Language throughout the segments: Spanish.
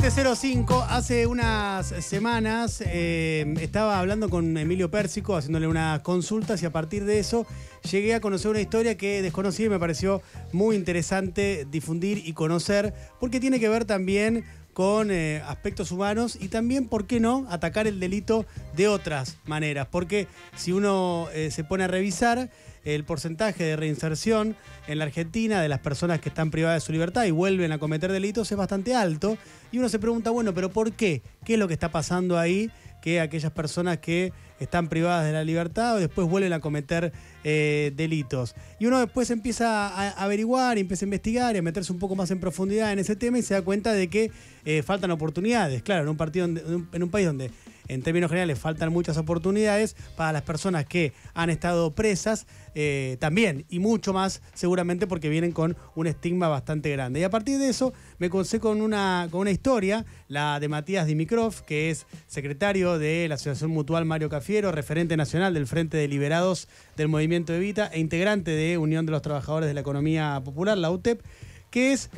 17.05, hace unas semanas eh, estaba hablando con Emilio Pérsico, haciéndole unas consultas y a partir de eso llegué a conocer una historia que desconocí y me pareció muy interesante difundir y conocer, porque tiene que ver también con eh, aspectos humanos y también, ¿por qué no?, atacar el delito de otras maneras. Porque si uno eh, se pone a revisar, el porcentaje de reinserción en la Argentina de las personas que están privadas de su libertad y vuelven a cometer delitos es bastante alto. Y uno se pregunta, bueno, pero ¿por qué? ¿Qué es lo que está pasando ahí? Que aquellas personas que están privadas de la libertad o después vuelven a cometer eh, delitos. Y uno después empieza a averiguar, empieza a investigar y a meterse un poco más en profundidad en ese tema y se da cuenta de que eh, faltan oportunidades. Claro, en un, partido, en un país donde en términos generales faltan muchas oportunidades para las personas que han estado presas eh, también y mucho más seguramente porque vienen con un estigma bastante grande. Y a partir de eso me conocí con una, con una historia, la de Matías Dimitrov, que es secretario de la Asociación Mutual Mario Cafiero, referente nacional del Frente de Liberados del Movimiento Evita e integrante de Unión de los Trabajadores de la Economía Popular, la UTEP, que es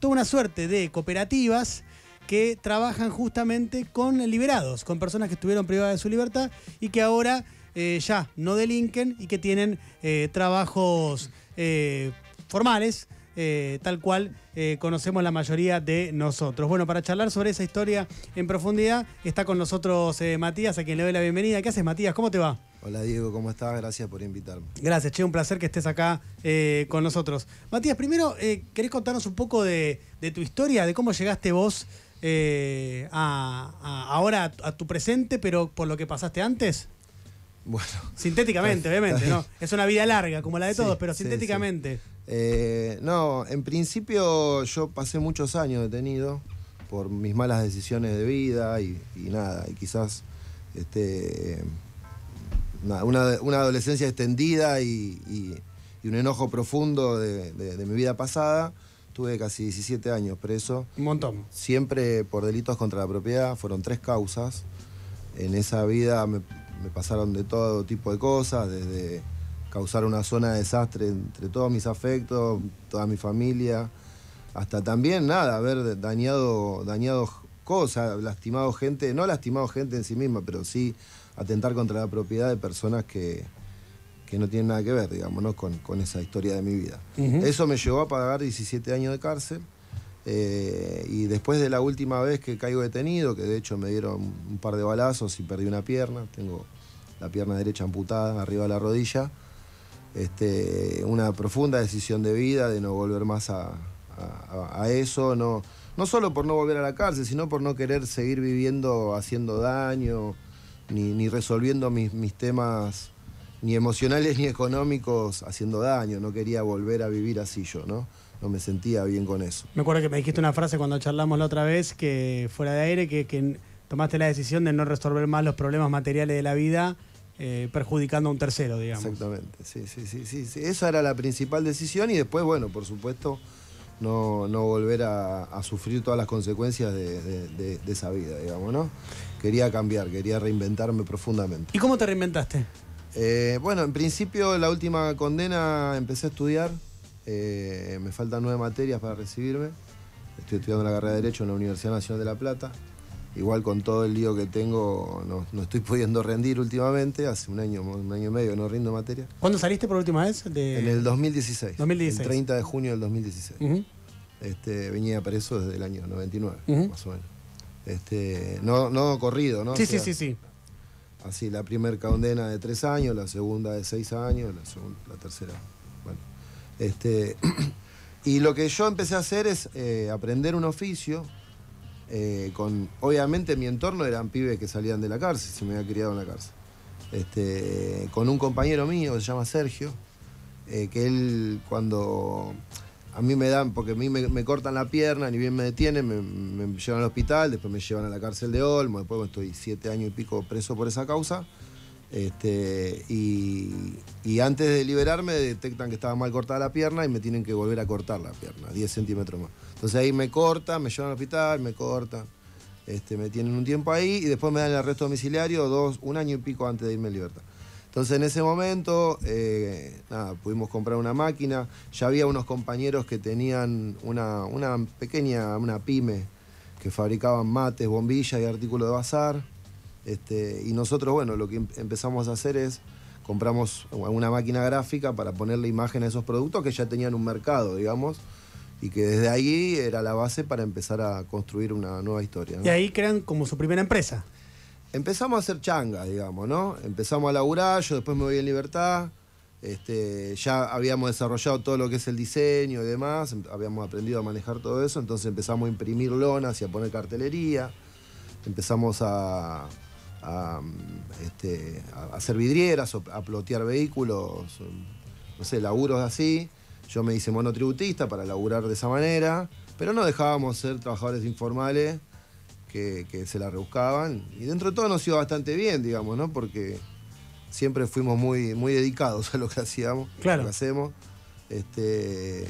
toda una suerte de cooperativas que trabajan justamente con liberados, con personas que estuvieron privadas de su libertad y que ahora eh, ya no delinquen y que tienen eh, trabajos eh, formales. tal cual conocemos la mayoría de nosotros. Bueno, para charlar sobre esa historia en profundidad, está con nosotros Matías, a quien le doy la bienvenida. ¿Qué haces, Matías? ¿Cómo te va? Hola Diego, ¿cómo estás? Gracias por invitarme. Gracias, che, un placer que estés acá con nosotros. Matías, primero, ¿querés contarnos un poco de, de, tu historia, de cómo llegaste vos eh, a, ahora a tu presente, pero por lo que pasaste antes? Bueno. Sintéticamente, obviamente, ¿no? Es una vida larga, como la de todos, pero sintéticamente. Eh, no, en principio yo pasé muchos años detenido por mis malas decisiones de vida y, nada, y quizás este, una, adolescencia extendida y, un enojo profundo de mi vida pasada Tuve casi 17 años preso. Un montón. Siempre por delitos contra la propiedad, fueron tres causas. En esa vida me, pasaron de todo tipo de cosas, desde causar una zona de desastre entre todos mis afectos, toda mi familia, hasta también nada, haber dañado, dañado cosas, lastimado gente, no lastimado gente en sí misma, pero sí atentar contra la propiedad de personas que, que no tiene nada que ver, digamos, con, esa historia de mi vida. Eso me llevó a pagar 17 años de cárcel. Eh, y después de la última vez que caigo detenido, que de hecho me dieron un par de balazos y perdí una pierna, tengo la pierna derecha amputada arriba de la rodilla, este, una profunda decisión de vida de no volver más a, eso, no, no solo por no volver a la cárcel, sino por no querer seguir viviendo haciendo daño, ni, resolviendo mis, mis temas ni emocionales ni económicos haciendo daño. No quería volver a vivir así yo, ¿no? No me sentía bien con eso. Me acuerdo que me dijiste una frase cuando charlamos la otra vez, que fuera de aire, que, tomaste la decisión de no resolver más los problemas materiales de la vida. Eh, perjudicando a un tercero, digamos. Exactamente, sí, sí, sí, sí, Esa era la principal decisión y después, bueno, por supuesto, no, volver a, sufrir todas las consecuencias de, de, esa vida, digamos, ¿no? Quería cambiar, quería reinventarme profundamente. ¿Y cómo te reinventaste? Eh, bueno, en principio la última condena empecé a estudiar. Eh, me faltan nueve materias para recibirme. Estoy estudiando la carrera de Derecho en la Universidad Nacional de La Plata. Igual con todo el lío que tengo, no, estoy pudiendo rendir últimamente. Hace un año, un año y medio no rindo materia. ¿Cuándo saliste por última vez? En el 2016. 2016. El 30 de junio del 2016. este, venía preso desde el año 99, más o menos. Este, no, no corrido, ¿no? Sí, sí, sí, sí. Así, la primera condena de tres años, la segunda de seis años, la, tercera. Bueno, este, y lo que yo empecé a hacer es eh, aprender un oficio. Eh, con, obviamente mi entorno eran pibes que salían de la cárcel, se me había criado en la cárcel. Este, con un compañero mío que se llama Sergio, eh, que él cuando a mí me dan, porque a mí me, cortan la pierna, ni bien me detienen, me, llevan al hospital, después me llevan a la cárcel de Olmo, después estoy siete años y pico preso por esa causa. Este, y, antes de liberarme detectan que estaba mal cortada la pierna y me tienen que volver a cortar la pierna, 10 centímetros más. Entonces ahí me cortan, me llevan al hospital, me cortan, este, me tienen un tiempo ahí y después me dan el arresto domiciliario dos, un año y pico antes de irme a libertad. Entonces en ese momento, eh, nada, pudimos comprar una máquina, ya había unos compañeros que tenían una, pequeña, una pyme que fabricaban mates, bombillas y artículos de bazar. Este, y nosotros, bueno, lo que em- empezamos a hacer es compramos una máquina gráfica para ponerle imagen a esos productos que ya tenían un mercado, digamos, y que desde ahí era la base para empezar a construir una nueva historia. ¿no? Y ahí crean como su primera empresa. Empezamos a hacer changa, digamos, ¿no? Empezamos a laburar, yo después me voy en libertad. Este, ya habíamos desarrollado todo lo que es el diseño y demás, em- habíamos aprendido a manejar todo eso, entonces empezamos a imprimir lonas y a poner cartelería, empezamos a, mm, este, hacer vidrieras, a plotear vehículos, no sé, laburos así. Yo me hice monotributista para laburar de esa manera, pero no dejábamos ser trabajadores informales que, que se la rebuscaban. Y dentro de todo nos iba bastante bien, digamos, ¿no? Porque siempre fuimos muy, muy dedicados a lo que hacíamos, Claro. lo que hacemos. Este,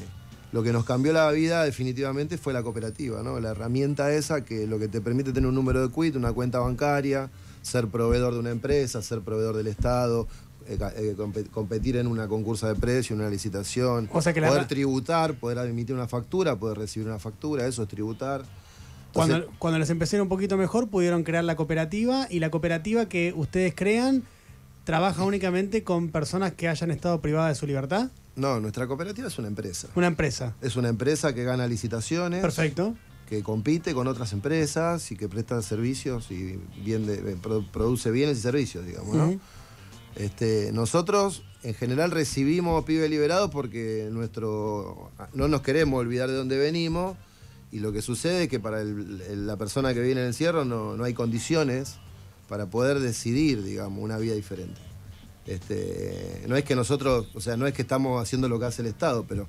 lo que nos cambió la vida definitivamente fue la cooperativa, ¿no? La herramienta esa que lo que te permite tener un número de quit, una cuenta bancaria, ser proveedor de una empresa, ser proveedor del Estado, eh, eh, compe- competir en una concursa de precio, en una licitación, O sea que poder tributar, poder emitir una factura, poder recibir una factura, eso es tributar. Cuando, Entonces, cuando les ir un poquito mejor, pudieron crear la cooperativa y la cooperativa que ustedes crean trabaja únicamente con personas que hayan estado privadas de su libertad. no, nuestra cooperativa es una empresa. Una empresa. Es una empresa que gana licitaciones, Perfecto. que compite con otras empresas y que presta servicios y bien de- eh, produ- produce bienes y servicios, digamos, ¿no? Este, nosotros en general recibimos pibes liberados porque nuestro no nos queremos olvidar de dónde venimos y lo que sucede es que para el- el- la persona que viene en el encierro no, no hay condiciones para poder decidir, digamos, una vida diferente. Este, no es que nosotros, o sea, no es que estamos haciendo lo que hace el Estado, pero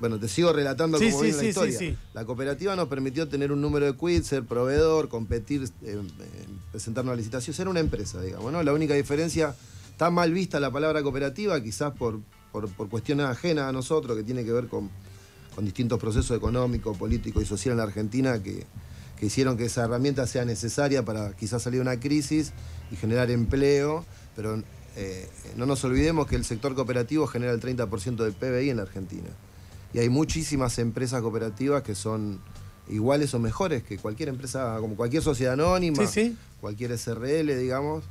bueno, te sigo relatando Sí, cómo sí, viene sí, la historia. La cooperativa nos permitió tener un número de quits, ser proveedor, competir, eh, eh, presentarnos a licitación, ser una empresa, digamos, ¿no? La única diferencia, está mal vista la palabra cooperativa, quizás por, por, por cuestiones ajenas a nosotros, que tiene que ver con, con distintos procesos económicos, políticos y sociales en la Argentina que, que hicieron que esa herramienta sea necesaria para quizás salir de una crisis y generar empleo, pero eh, no nos olvidemos que el sector cooperativo genera el 30% del PBI en la Argentina. Y hay muchísimas empresas cooperativas que son iguales o mejores que cualquier empresa, como cualquier sociedad anónima, Sí, sí. cualquier SRL, digamos.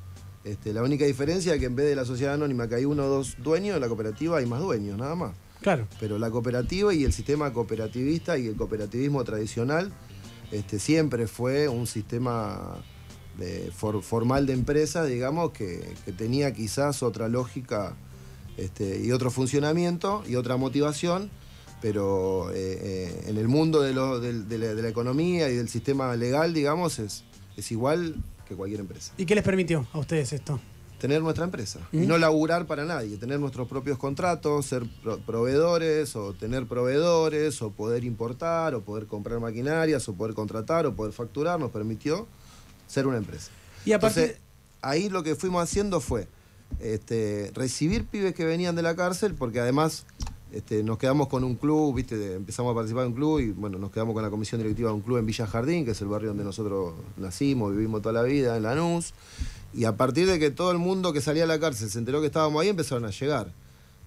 Este, la única diferencia es que en vez de la sociedad anónima que hay uno o dos dueños, en la cooperativa hay más dueños, nada más. Claro. Pero la cooperativa y el sistema cooperativista y el cooperativismo tradicional este, siempre fue un sistema de for- formal de empresa, digamos, que, que tenía quizás otra lógica este, y otro funcionamiento y otra motivación, pero eh, eh, en el mundo de, lo- de la, de la economía y del sistema legal, digamos, es, es igual que cualquier empresa. ¿Y qué les permitió a ustedes esto? Tener nuestra empresa ¿Mm? y no laburar para nadie, tener nuestros propios contratos, ser pro- proveedores o tener proveedores o poder importar o poder comprar maquinarias o poder contratar o poder facturar, nos permitió ser una empresa. Y aparte, Entonces, ahí lo que fuimos haciendo fue este, recibir pibes que venían de la cárcel, porque además este, nos quedamos con un club, ¿viste? De- empezamos a participar en un club y bueno, nos quedamos con la comisión directiva de un club en Villa Jardín, que es el barrio donde nosotros nacimos, vivimos toda la vida, en Lanús. Y a partir de que todo el mundo que salía a la cárcel se enteró que estábamos ahí, empezaron a llegar.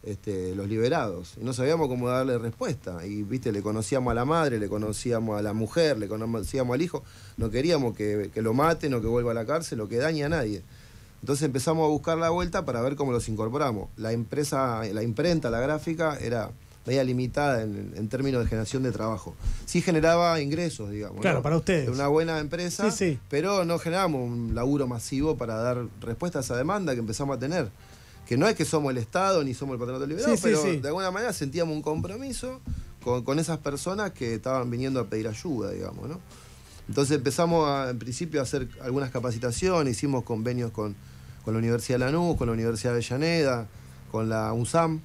Este, los liberados. Y no sabíamos cómo darle respuesta. Y viste le conocíamos a la madre le conocíamos a la mujer le conocíamos al hijo. No queríamos que, que lo maten o que vuelva a la cárcel o que dañe a nadie. Entonces empezamos a buscar la vuelta para ver cómo los incorporamos. La empresa la imprenta la gráfica era media limitada en, en términos de generación de trabajo sí generaba ingresos digamos Claro, ¿no? para ustedes. Una buena empresa Sí, sí. pero no generamos un laburo masivo para dar respuesta a esa demanda que empezamos a tener que no es que somos el Estado ni somos el patronato liberado, Sí, pero de alguna manera sentíamos un compromiso con, con esas personas que estaban viniendo a pedir ayuda, digamos, ¿no? Entonces empezamos a, en principio a hacer algunas capacitaciones, hicimos convenios con, con la Universidad de Lanús, con la Universidad de Avellaneda, con la UNSAM,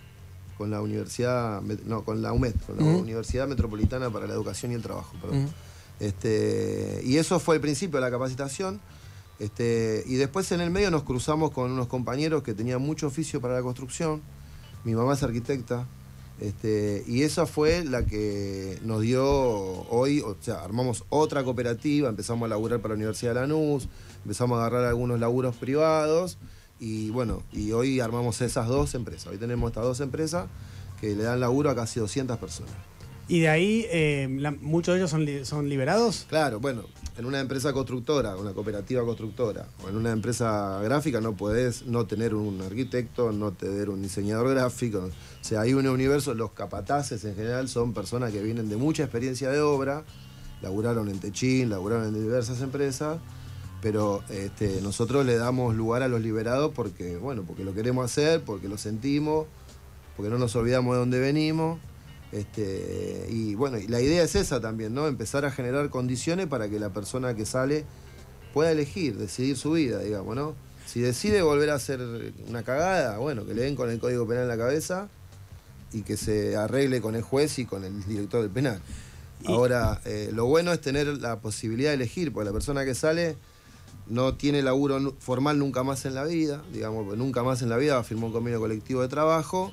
con la Universidad, no, con la UMED, con la Ujú. Universidad Metropolitana para la Educación y el Trabajo, perdón. Ujú. Este, y eso fue el principio de la capacitación. Este, y después en el medio nos cruzamos con unos compañeros que tenían mucho oficio para la construcción. Mi mamá es arquitecta. Este, y esa fue la que nos dio hoy, o sea, armamos otra cooperativa, empezamos a laburar para la Universidad de Lanús, empezamos a agarrar algunos laburos privados y bueno, y hoy armamos esas dos empresas. Hoy tenemos estas dos empresas que le dan laburo a casi 200 personas. y de ahí, eh, la- muchos de ellos son, li- son liberados. Claro, bueno, en una empresa constructora, una cooperativa constructora, o en una empresa gráfica no podés no tener un arquitecto, no tener un diseñador gráfico. O sea, hay un universo, los capataces en general son personas que vienen de mucha experiencia de obra, laburaron en Techín, laburaron en diversas empresas, pero este, nosotros le damos lugar a los liberados porque, bueno, porque lo queremos hacer, porque lo sentimos, porque no nos olvidamos de dónde venimos este, y bueno, la idea es esa también, ¿no? Empezar a generar condiciones para que la persona que sale pueda elegir, decidir su vida, digamos, ¿no? Si decide volver a hacer una cagada, bueno, que le den con el código penal en la cabeza y que se arregle con el juez y con el director del penal. Ahora, eh, lo bueno es tener la posibilidad de elegir, porque la persona que sale no tiene laburo formal nunca más en la vida, digamos, nunca más en la vida firmó un convenio colectivo de trabajo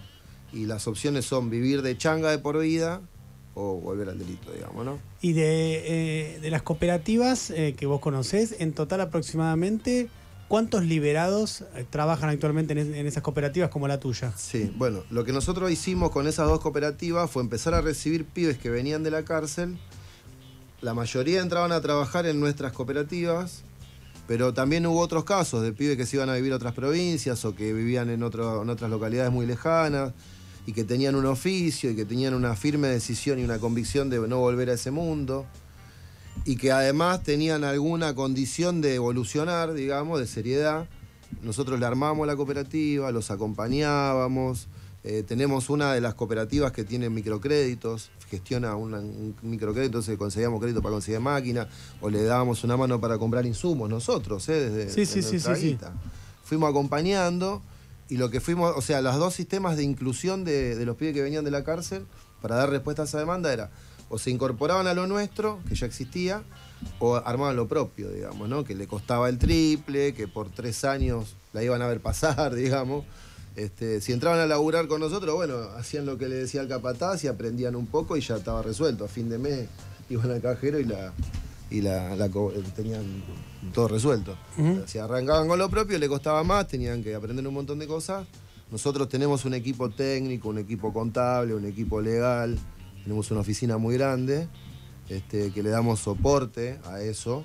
y las opciones son vivir de changa de por vida o volver al delito, digamos, ¿no? Y de, eh, las cooperativas eh, que vos conocés, en total aproximadamente, ¿cuántos liberados eh, trabajan actualmente en, en, esas cooperativas como la tuya? Sí, bueno, lo que nosotros hicimos con esas dos cooperativas fue empezar a recibir pibes que venían de la cárcel. La mayoría entraban a trabajar en nuestras cooperativas, pero también hubo otros casos de pibes que se iban a vivir a otras provincias o que vivían en, otro, en otras localidades muy lejanas y que tenían un oficio y que tenían una firme decisión y una convicción de no volver a ese mundo y que además tenían alguna condición de evolucionar, digamos, de seriedad. Nosotros le armamos la cooperativa, los acompañábamos. Eh, tenemos una de las cooperativas que tiene microcréditos, gestiona un microcrédito, entonces conseguíamos crédito para conseguir máquina, o le dábamos una mano para comprar insumos nosotros, ¿eh? desde sí, sí, sí, sí, Fuimos acompañando y lo que fuimos, o sea, los dos sistemas de inclusión de, los pibes que venían de la cárcel para dar respuesta a esa demanda era o se incorporaban a lo nuestro, que ya existía, o armaban lo propio, digamos, ¿no? Que le costaba el triple, que por tres años la iban a ver pasar, digamos. Este, si entraban a laburar con nosotros, bueno, hacían lo que le decía el capataz y aprendían un poco y ya estaba resuelto. A fin de mes iban al cajero y la, y la, tenían todo resuelto. Si arrancaban con lo propio, le costaba más, tenían que aprender un montón de cosas. Nosotros tenemos un equipo técnico, un equipo contable, un equipo legal, tenemos una oficina muy grande este, que le damos soporte a eso.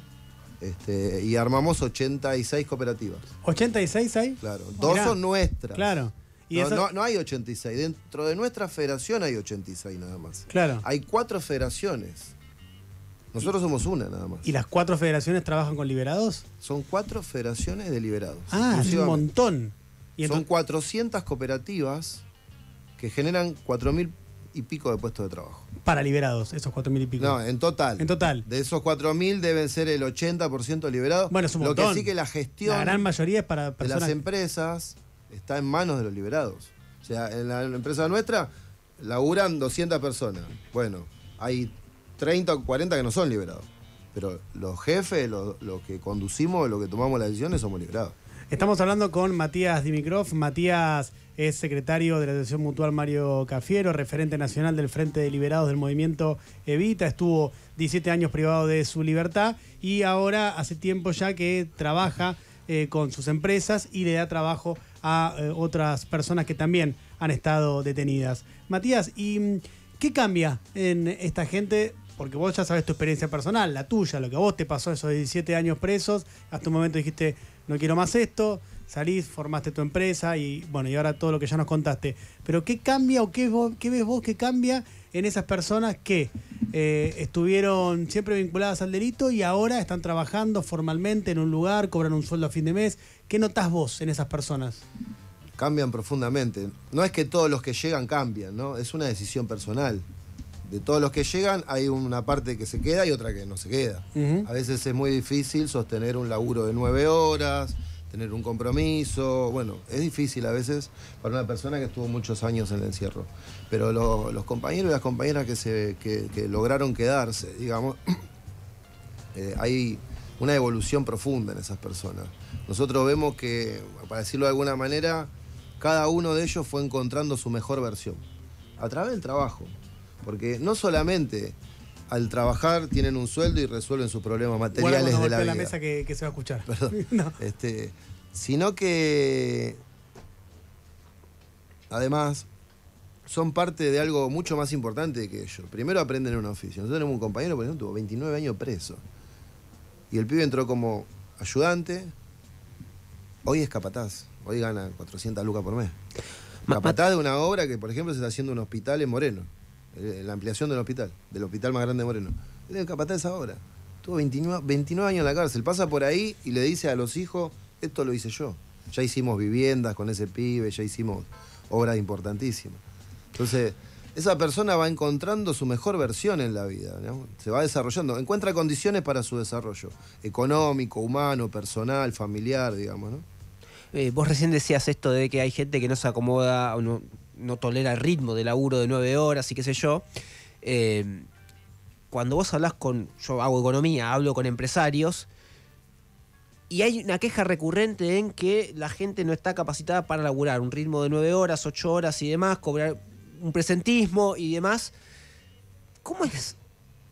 Este, y armamos 86 cooperativas. ¿86 hay? Claro, dos son nuestras. Claro. no, no, hay 86, dentro de nuestra federación hay 86 nada más. Claro. Hay cuatro federaciones. Nosotros somos una nada más. ¿Y las cuatro federaciones trabajan con liberados? Son cuatro federaciones de liberados. Ah, es un montón. Son 400 cooperativas que generan 4.000 y pico de puestos de trabajo. Para liberados, esos 4.000 y pico. No, en total. En total. De esos 4.000 deben ser el 80% liberados. Bueno, es un Lo que sí que la gestión. La gran mayoría es para personas. De las empresas está en manos de los liberados. O sea, en la empresa nuestra laburan 200 personas. Bueno, hay 30 o 40 que no son liberados. Pero los jefes, los, que conducimos, los que tomamos las decisiones, somos liberados. Estamos hablando con Matías Dimitrov. Matías es secretario de la Asociación Mutual Mario Cafiero, referente nacional del Frente de Liberados del movimiento Evita. Estuvo 17 años privado de su libertad y ahora hace tiempo ya que trabaja eh, con sus empresas y le da trabajo a eh, otras personas que también han estado detenidas. Matías, ¿y mm, qué cambia en esta gente porque vos ya sabes tu experiencia personal, la tuya, lo que a vos te pasó esos 17 años presos, hasta un momento dijiste, no quiero más esto, salís, formaste tu empresa y bueno, y ahora todo lo que ya nos contaste. Pero ¿qué cambia o qué, ves vos que cambia en esas personas que eh, estuvieron siempre vinculadas al delito y ahora están trabajando formalmente en un lugar, cobran un sueldo a fin de mes? ¿Qué notás vos en esas personas? Cambian profundamente. No es que todos los que llegan cambian, ¿no? Es una decisión personal de todos los que llegan hay una parte que se queda y otra que no se queda. A veces es muy difícil sostener un laburo de nueve horas, tener un compromiso. Bueno, es difícil a veces para una persona que estuvo muchos años en el encierro. Pero los compañeros y las compañeras que, se, lograron quedarse, digamos, eh, hay una evolución profunda en esas personas. Nosotros vemos que, para decirlo de alguna manera, cada uno de ellos fue encontrando su mejor versión a través del trabajo. Porque no solamente al trabajar tienen un sueldo y resuelven sus problemas materiales de la vida. la mesa que, se va a escuchar. este, sino que además son parte de algo mucho más importante que ellos. Primero aprenden un oficio. Nosotros tenemos un compañero, por ejemplo, tuvo 29 años preso. Y el pibe entró como ayudante, hoy es capataz, hoy gana 400 lucas por mes. Capataz de una obra que, por ejemplo, se está haciendo un hospital en Moreno, la ampliación del hospital, del hospital más grande de Moreno. Él es capataz de esa obra. Tuvo 29, 29 años en la cárcel, pasa por ahí y le dice a los hijos, esto lo hice yo. Ya hicimos viviendas con ese pibe, ya hicimos obras importantísimas. Entonces, esa persona va encontrando su mejor versión en la vida, se va desarrollando, encuentra condiciones para su desarrollo, económico, humano, personal, familiar, digamos. ¿no? Eh, vos recién decías esto de que hay gente que no se acomoda no, no tolera el ritmo de laburo de nueve horas y qué sé yo. Eh, cuando vos hablas con, yo hago economía, hablo con empresarios, y hay una queja recurrente en que la gente no está capacitada para laburar un ritmo de nueve horas, ocho horas y demás, cobrar un presentismo y demás. ¿Cómo es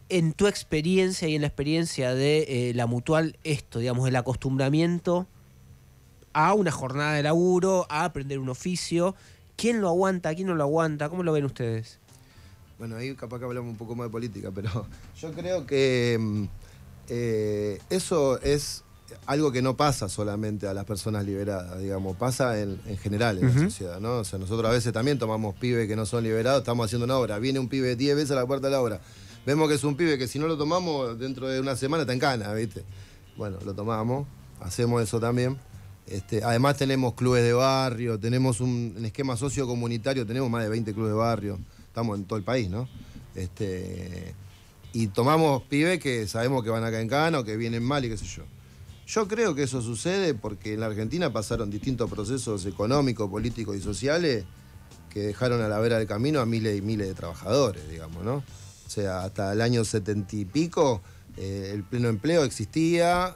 en tu experiencia y en la experiencia de eh, la mutual esto, digamos, el acostumbramiento a una jornada de laburo, a aprender un oficio? ¿Quién lo aguanta? ¿Quién no lo aguanta? ¿Cómo lo ven ustedes? Bueno, ahí capaz que hablamos un poco más de política, pero yo creo que mm, eh, eso es algo que no pasa solamente a las personas liberadas, digamos, pasa en, general en la sociedad, ¿no? O sea, nosotros a veces también tomamos pibes que no son liberados, estamos haciendo una obra, viene un pibe 10 veces a la puerta de la obra, vemos que es un pibe que si no lo tomamos dentro de una semana está en cana, ¿viste? Bueno, lo tomamos, hacemos eso también. Este, además tenemos clubes de barrio, tenemos un, esquema sociocomunitario, tenemos más de 20 clubes de barrio, estamos en todo el país, ¿no? Este, y tomamos pibes que sabemos que van acá en cana o que vienen mal y qué sé yo. Yo creo que eso sucede porque en la Argentina pasaron distintos procesos económicos, políticos y sociales que dejaron a la vera del camino a miles y miles de trabajadores, digamos, ¿no? O sea, hasta el año setenta y pico eh, el pleno empleo existía,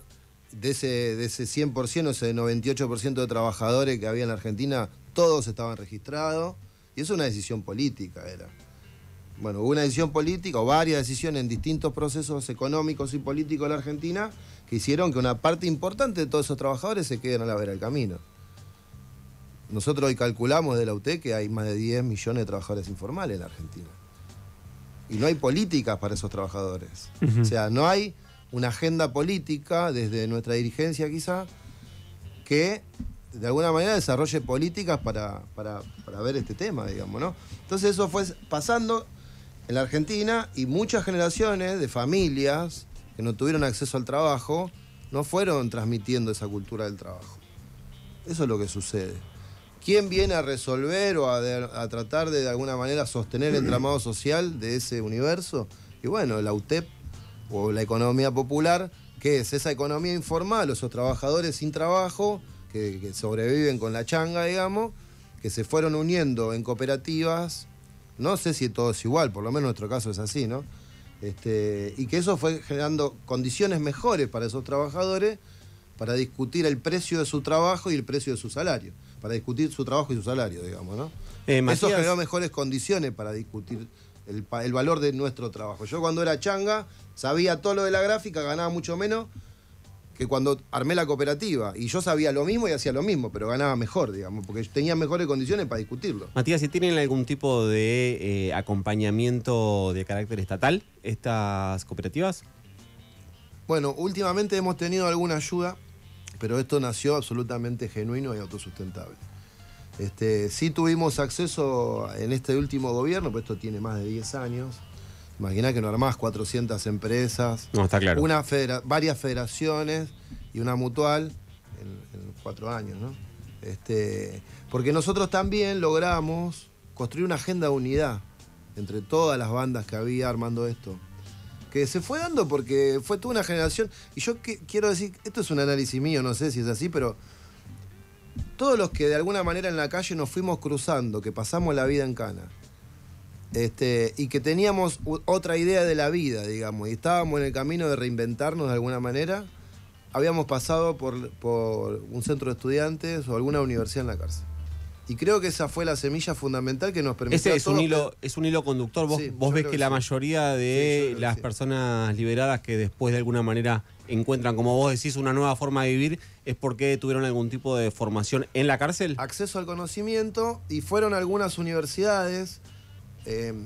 de ese, de ese 100%, ese 98% de trabajadores que había en la Argentina, todos estaban registrados, y eso es una decisión política, era. Bueno, hubo una decisión política o varias decisiones en distintos procesos económicos y políticos de la Argentina que hicieron que una parte importante de todos esos trabajadores se queden a la vera del camino. Nosotros hoy calculamos de la UTE que hay más de 10 millones de trabajadores informales en la Argentina. Y no hay políticas para esos trabajadores. O sea, no hay una agenda política desde nuestra dirigencia quizá que de alguna manera desarrolle políticas para, para, para ver este tema, digamos, ¿no? Entonces eso fue pasando en la Argentina y muchas generaciones de familias que no tuvieron acceso al trabajo no fueron transmitiendo esa cultura del trabajo. Eso es lo que sucede. ¿Quién viene a resolver o a, tratar de de alguna manera sostener el entramado social de ese universo? Y bueno, la UTEP o la economía popular, que es esa economía informal, esos trabajadores sin trabajo que, que sobreviven con la changa, digamos, que se fueron uniendo en cooperativas no sé si todo es igual, por lo menos en nuestro caso es así, ¿no? Este, y que eso fue generando condiciones mejores para esos trabajadores para discutir el precio de su trabajo y el precio de su salario, para discutir su trabajo y su salario, digamos, ¿no? Eh, eso generó mejores condiciones para discutir el, el, valor de nuestro trabajo. Yo cuando era changa sabía todo lo de la gráfica, ganaba mucho menos, que cuando armé la cooperativa. Y yo sabía lo mismo y hacía lo mismo, pero ganaba mejor, digamos, porque tenía mejores condiciones para discutirlo. Matías, ¿si tienen algún tipo de eh, acompañamiento de carácter estatal estas cooperativas? Bueno, últimamente hemos tenido alguna ayuda, pero esto nació absolutamente genuino y autosustentable. Este, sí tuvimos acceso en este último gobierno, pues esto tiene más de 10 años, Imagina que no armás 400 empresas, no, está claro. una varias federaciones y una mutual en, cuatro años, ¿no? Este, porque nosotros también logramos construir una agenda de unidad entre todas las bandas que había armando esto. Que se fue dando porque fue toda una generación. Y yo quiero decir, esto es un análisis mío, no sé si es así, pero todos los que de alguna manera en la calle nos fuimos cruzando, que pasamos la vida en cana, este, y que teníamos otra idea de la vida, digamos, y estábamos en el camino de reinventarnos de alguna manera, habíamos pasado por, un centro de estudiantes o alguna universidad en la cárcel. Y creo que esa fue la semilla fundamental que nos permitió. Ese es un hilo, es un hilo conductor. Vos, vos ves que, la mayoría de las personas liberadas que después de alguna manera encuentran, como vos decís, una nueva forma de vivir, es porque tuvieron algún tipo de formación en la cárcel. Acceso al conocimiento y fueron algunas universidades Em,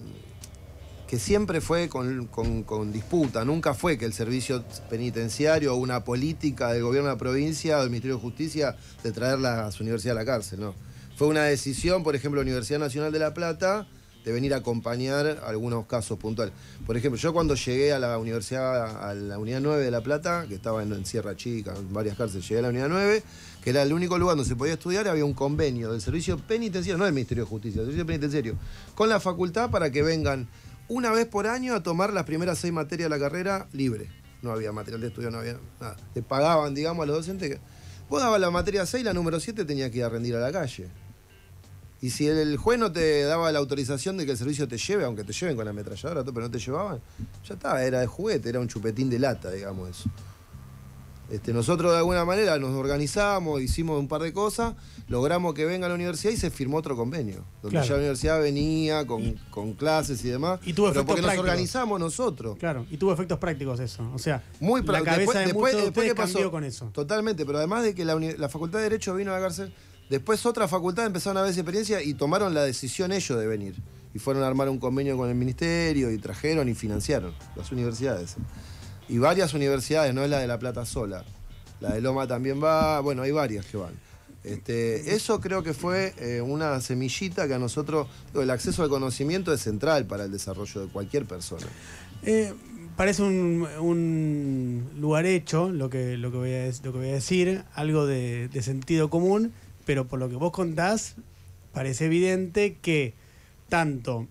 que siempre fue con, disputa, nunca fue que el servicio penitenciario o una política del gobierno de la provincia o del Ministerio de Justicia de traer las universidades a la cárcel, ¿no? Fue una decisión, por ejemplo, la Universidad Nacional de La Plata, de venir a acompañar algunos casos puntuales. Por ejemplo, yo cuando llegué a la universidad, a la unidad 9 de La Plata, que estaba en, Sierra Chica, en varias cárceles, llegué a la unidad 9, que era el único lugar donde se podía estudiar, había un convenio del servicio penitenciario, no del Ministerio de Justicia, del servicio penitenciario, con la facultad para que vengan una vez por año a tomar las primeras seis materias de la carrera libre. No había material de estudio, no había nada. Le pagaban, digamos, a los docentes que. Vos dabas la materia 6, la número 7 tenía que ir a rendir a la calle. Y si el, juez no te daba la autorización de que el servicio te lleve, aunque te lleven con la ametralladora, pero no te llevaban, ya estaba, era de juguete, era un chupetín de lata, digamos eso. Este, nosotros de alguna manera nos organizamos, hicimos un par de cosas, logramos que venga a la universidad y se firmó otro convenio, donde ya la universidad venía con, clases y demás. Y tuvo pero porque nos organizamos nosotros. Claro, y tuvo efectos prácticos eso. O sea, Muy la cabeza después, de después, cambió con eso. Totalmente, pero además de que la, Facultad de Derecho vino a la cárcel, después otras facultades empezaron a ver esa experiencia y tomaron la decisión ellos de venir. Y fueron a armar un convenio con el ministerio y trajeron y financiaron las universidades y varias universidades, no es la de La Plata sola. La de Loma también va, bueno, hay varias que van. Este, eso creo que fue eh, una semillita que a nosotros, el acceso al conocimiento es central para el desarrollo de cualquier persona. Eh, parece un, lugar hecho lo que, lo, que voy a, decir, algo de sentido común, pero por lo que vos contás, parece evidente que tanto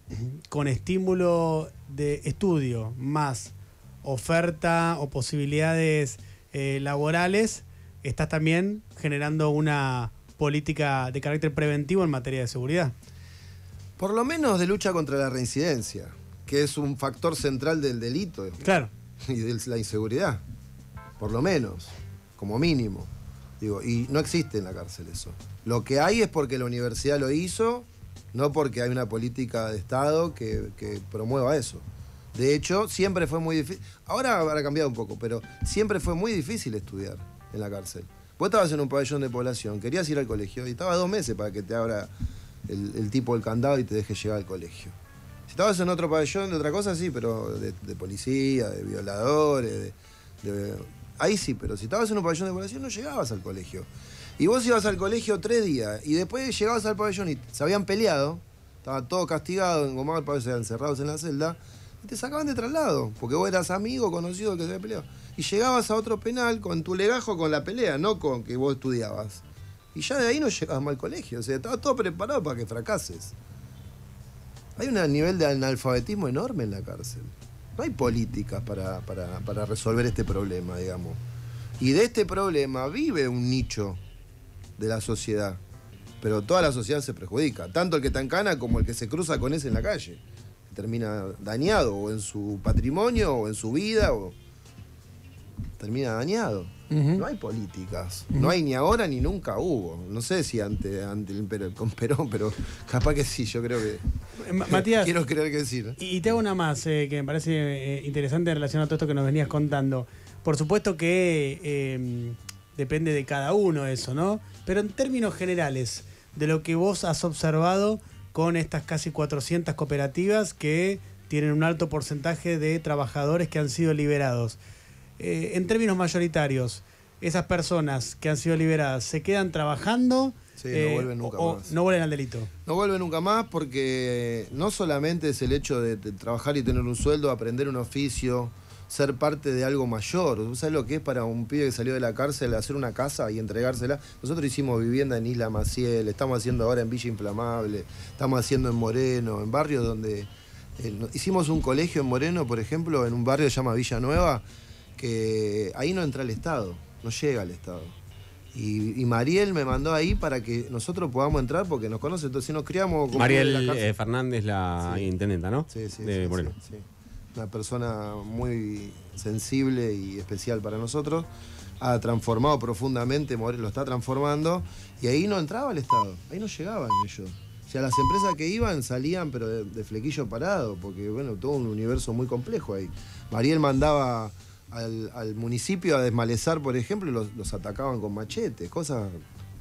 con estímulo de estudio más oferta o posibilidades eh, laborales, estás también generando una política de carácter preventivo en materia de seguridad. Por lo menos de lucha contra la reincidencia, que es un factor central del delito. Claro. Y de la inseguridad. Por lo menos, como mínimo. Digo, y no existe en la cárcel eso. Lo que hay es porque la universidad lo hizo, no porque hay una política de Estado que promueva eso. De hecho, siempre fue muy difícil. Ahora habrá cambiado un poco, pero siempre fue muy difícil estudiar en la cárcel. Vos estabas en un pabellón de población, querías ir al colegio y estaba dos meses para que te abra el, tipo del candado y te deje llegar al colegio. Si estabas en otro pabellón de otra cosa, sí, pero de, policía, de violadores, de, ahí sí, pero si estabas en un pabellón de población no llegabas al colegio. Y vos ibas al colegio tres días y después llegabas al pabellón y se habían peleado, estaba todo castigado, engomado el pabellón, encerrados en la celda te sacaban de traslado, porque vos eras amigo, conocido que se había peleado. Y llegabas a otro penal con tu legajo con la pelea, no con que vos estudiabas. Y ya de ahí no llegabas mal al colegio, o sea, estaba todo preparado para que fracases. Hay un nivel de analfabetismo enorme en la cárcel. No hay políticas para, para resolver este problema, digamos. Y de este problema vive un nicho de la sociedad. Pero toda la sociedad se perjudica, tanto el que está en cana como el que se cruza con ese en la calle termina dañado, o en su patrimonio, o en su vida, o termina dañado. No hay políticas. No hay ni ahora ni nunca hubo. No sé si ante, ante el, con Perón, pero capaz que sí, yo creo que. Eh, Matías. quiero creer que sí. Y te hago una más eh, que me parece eh, interesante en relación a todo esto que nos venías contando. Por supuesto que depende de cada uno eso, ¿no? Pero en términos generales, de lo que vos has observado con estas casi 400 cooperativas que tienen un alto porcentaje de trabajadores que han sido liberados. Eh, en términos mayoritarios, esas personas que han sido liberadas, ¿se quedan trabajando? Sí, no eh, vuelven nunca más. No vuelven al delito. No vuelven nunca más porque no solamente es el hecho de trabajar y tener un sueldo, aprender un oficio, ser parte de algo mayor. ¿Tú sabes lo que es para un pibe que salió de la cárcel hacer una casa y entregársela? Nosotros hicimos vivienda en Isla Maciel, estamos haciendo ahora en Villa Inflamable, estamos haciendo en Moreno, en barrios donde... Eh, hicimos un colegio en Moreno, por ejemplo, en un barrio que se llama Villa Nueva, que ahí no entra el Estado, no llega el Estado. Y, Mariel me mandó ahí para que nosotros podamos entrar porque nos conoce, entonces nos criamos... Mariel eh, Fernández, la intendenta, ¿no? Sí, sí. De Moreno. sí una persona muy sensible y especial para nosotros, ha transformado profundamente, lo está transformando, y ahí no entraba el Estado, ahí no llegaban ellos. O sea, las empresas que iban salían, pero de, flequillo parado, porque, bueno, todo un universo muy complejo ahí. Mariel mandaba al, municipio a desmalezar, por ejemplo, y los, atacaban con machetes, cosas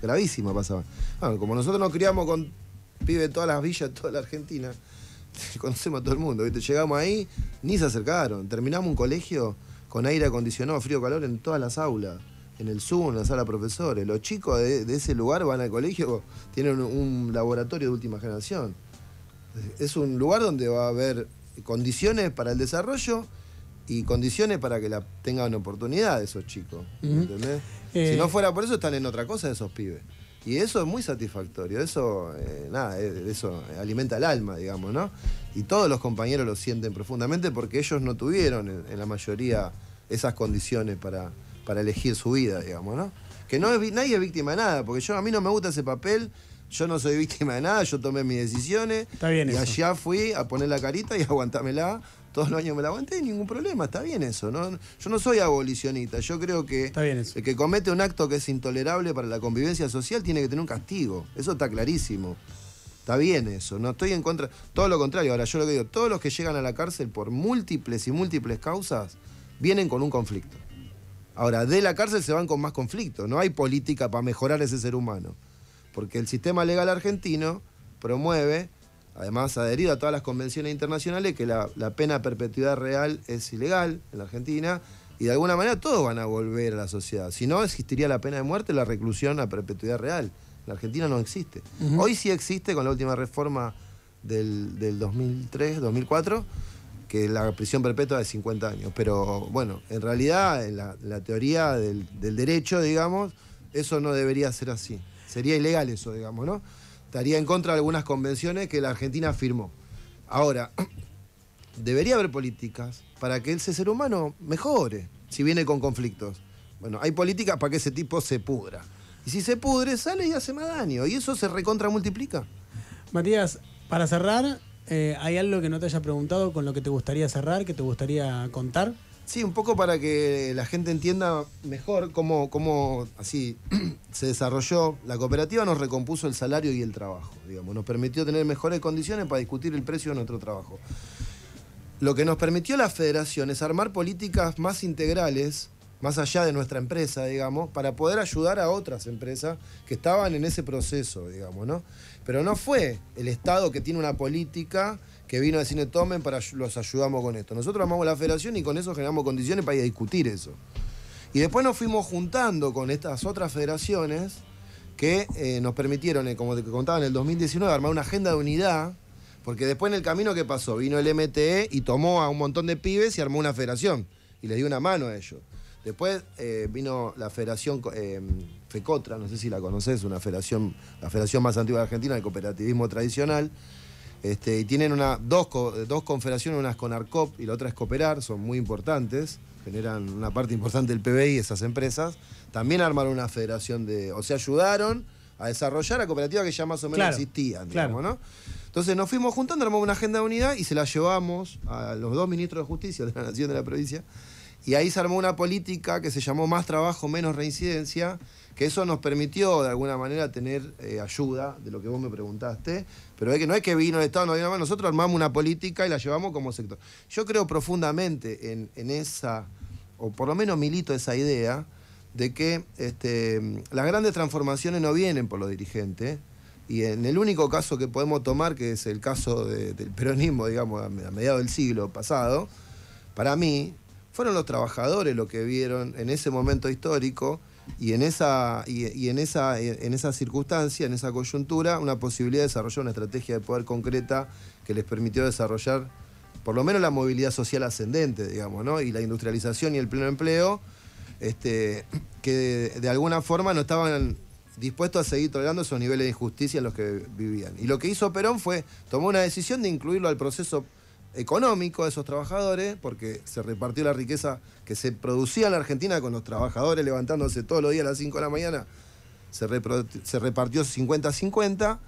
gravísimas pasaban. Bueno, como nosotros nos criamos con pibes de todas las villas, toda la Argentina, conocemos a todo el mundo, ¿viste? Llegamos ahí, ni se acercaron. Terminamos un colegio con aire acondicionado, frío, calor en todas las aulas. En el Zoom, en la sala de profesores. Los chicos de, ese lugar van al colegio, tienen un laboratorio de última generación. Es un lugar donde va a haber condiciones para el desarrollo y condiciones para que la tengan oportunidad esos chicos. ¿Entendés? si no eh, fuera por eso, están en otra cosa esos pibes. Y eso es muy satisfactorio, eso, eh, nada, eh, eso alimenta el alma, digamos, ¿no? Y todos los compañeros lo sienten profundamente porque ellos no tuvieron en, la mayoría esas condiciones para, para elegir su vida, digamos, ¿no? Que no es, nadie es víctima de nada, porque yo a mí no me gusta ese papel, yo no soy víctima de nada, yo tomé mis decisiones. Está bien y allá fui a poner la carita y aguantármela todos los años me la aguanté ningún problema, está bien eso. ¿no? Yo no soy abolicionista, yo creo que el que comete un acto que es intolerable para la convivencia social tiene que tener un castigo, eso está clarísimo. Está bien eso, no estoy en contra, todo lo contrario, ahora yo lo que digo, todos los que llegan a la cárcel por múltiples y múltiples causas vienen con un conflicto. Ahora, de la cárcel se van con más conflictos, no hay política para mejorar ese ser humano, porque el sistema legal argentino promueve además adherido a todas las convenciones internacionales, que la, pena perpetuidad real es ilegal en la Argentina y de alguna manera todos van a volver a la sociedad. Si no, existiría la pena de muerte, la reclusión a perpetuidad real. En la Argentina no existe. Hoy sí existe con la última reforma del, 2003, 2004, que la prisión perpetua es de 50 años. Pero bueno, en realidad, en la, teoría del, del derecho, digamos, eso no debería ser así. Sería ilegal eso, digamos, ¿no? Estaría en contra de algunas convenciones que la Argentina firmó. Ahora, debería haber políticas para que ese ser humano mejore si viene con conflictos. Bueno, hay políticas para que ese tipo se pudra. Y si se pudre, sale y hace más daño. Y eso se recontra multiplica. Matías, para cerrar, eh, ¿hay algo que no te haya preguntado con lo que te gustaría cerrar, que te gustaría contar? Sí, un poco para que la gente entienda mejor cómo, cómo así se desarrolló. La cooperativa nos recompuso el salario y el trabajo, digamos, nos permitió tener mejores condiciones para discutir el precio de nuestro trabajo. Lo que nos permitió la federación es armar políticas más integrales, más allá de nuestra empresa, digamos, para poder ayudar a otras empresas que estaban en ese proceso, digamos, ¿no? Pero no fue el Estado que tiene una política que vino a decirle tomen para los ayudamos con esto. Nosotros armamos la federación y con eso generamos condiciones para ir a discutir eso. Y después nos fuimos juntando con estas otras federaciones que eh, nos permitieron, eh, como te contaba en el 2019, armar una agenda de unidad, porque después en el camino que pasó, vino el MTE y tomó a un montón de pibes y armó una federación y les dio una mano a ellos. Después eh, vino la federación FECOTRA, no sé si la conoces, una federación, la federación más antigua de Argentina, el cooperativismo tradicional, este, y tienen una, dos, dos confederaciones, una es con ARCOP y la otra es Cooperar, son muy importantes, generan una parte importante del PBI esas empresas. También armaron una federación de, o sea, ayudaron a desarrollar la cooperativa que ya más o menos existía, digamos, ¿no? Entonces nos fuimos juntando, armamos una agenda de unidad y se la llevamos a los dos ministros de justicia de la Nación de la provincia. Y ahí se armó una política que se llamó Más Trabajo, Menos Reincidencia, que eso nos permitió de alguna manera tener eh, ayuda de lo que vos me preguntaste, pero es que no es que vino el Estado, no vino más, nosotros armamos una política y la llevamos como sector. Yo creo profundamente en, esa, o por lo menos milito esa idea, de que este, las grandes transformaciones no vienen por los dirigentes, y en el único caso que podemos tomar, que es el caso del peronismo, digamos, a mediados del siglo pasado, para mí, fueron los trabajadores los que vieron en ese momento histórico y en esa, y, en, esa, en esa circunstancia, en esa coyuntura, una posibilidad de desarrollar una estrategia de poder concreta que les permitió desarrollar por lo menos la movilidad social ascendente, digamos, ¿no? Y la industrialización y el pleno empleo, este, que de, alguna forma no estaban dispuestos a seguir tolerando esos niveles de injusticia en los que vivían. Y lo que hizo Perón fue tomar una decisión de incluirlo al proceso económico de esos trabajadores, porque se repartió la riqueza que se producía en la Argentina con los trabajadores levantándose todos los días a las 5 de la mañana, se, repartió 50-50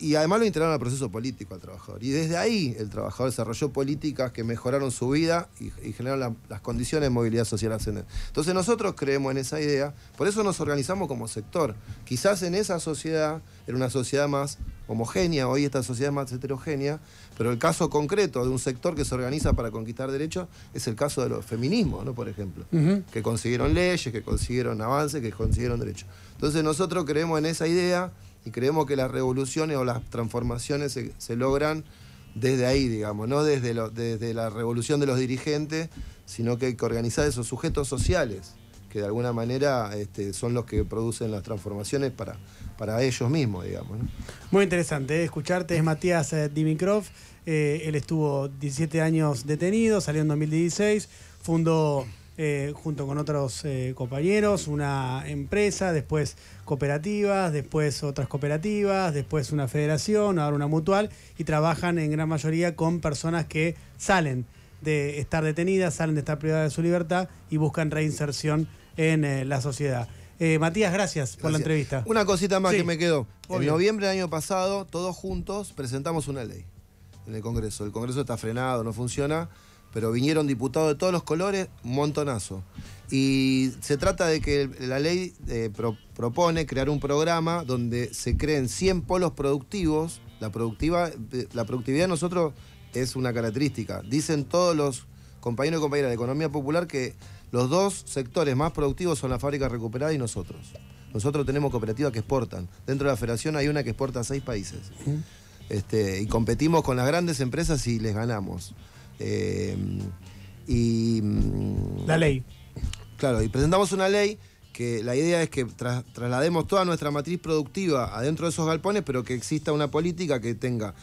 y además lo integraron al proceso político al trabajador. Y desde ahí el trabajador desarrolló políticas que mejoraron su vida y, generaron las condiciones de movilidad social ascendente. Entonces nosotros creemos en esa idea, por eso nos organizamos como sector. Quizás en esa sociedad era una sociedad más homogénea, hoy esta sociedad es más heterogénea, pero el caso concreto de un sector que se organiza para conquistar derechos es el caso de los feminismos, ¿no? por ejemplo, que consiguieron leyes, que consiguieron avances, que consiguieron derechos. Entonces nosotros creemos en esa idea y creemos que las revoluciones o las transformaciones se, logran desde ahí, digamos, no desde, desde la revolución de los dirigentes, sino que hay que organizar esos sujetos sociales que de alguna manera este, son los que producen las transformaciones para, para ellos mismos, digamos. Muy interesante ¿eh? escucharte, es Matías eh, Dimitrov, eh, él estuvo 17 años detenido, salió en 2016, fundó junto con otros compañeros una empresa, después cooperativas, después otras cooperativas, después una federación, ahora una mutual, y trabajan en gran mayoría con personas que salen de estar detenidas, salen de estar privadas de su libertad y buscan reinserción en la sociedad. Eh, Matías, gracias, por la entrevista. Una cosita más que me quedó. En noviembre del año pasado, todos juntos presentamos una ley en el Congreso. El Congreso está frenado, no funciona, pero vinieron diputados de todos los colores, un montonazo. Y se trata de que la ley eh, propone crear un programa donde se creen 100 polos productivos. La, productiva, la productividad de nosotros es una característica. Dicen todos los compañeros y compañeras de economía popular que los dos sectores más productivos son la fábrica recuperada y nosotros. Nosotros tenemos cooperativas que exportan. Dentro de la federación hay una que exporta a seis países. Este, y competimos con las grandes empresas y les ganamos. Eh, y. Mm, la ley. Claro, y presentamos una ley que la idea es que traslademos toda nuestra matriz productiva adentro de esos galpones, pero que exista una política que tenga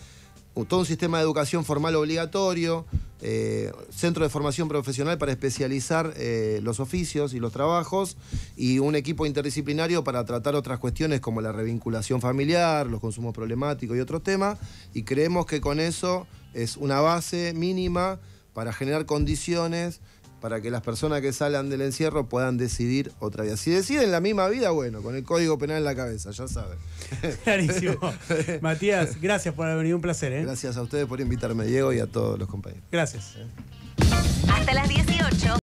todo un sistema de educación formal obligatorio, eh, centro de formación profesional para especializar eh, los oficios y los trabajos y un equipo interdisciplinario para tratar otras cuestiones como la revinculación familiar, los consumos problemáticos y otros temas. Y creemos que con eso es una base mínima para generar condiciones para que las personas que salgan del encierro puedan decidir otra vida. Si deciden la misma vida, bueno, con el código penal en la cabeza, ya saben. Clarísimo. Matías, gracias por haber venido, un placer. ¿eh? Gracias a ustedes por invitarme, Diego, y a todos los compañeros. Gracias. Hasta las 10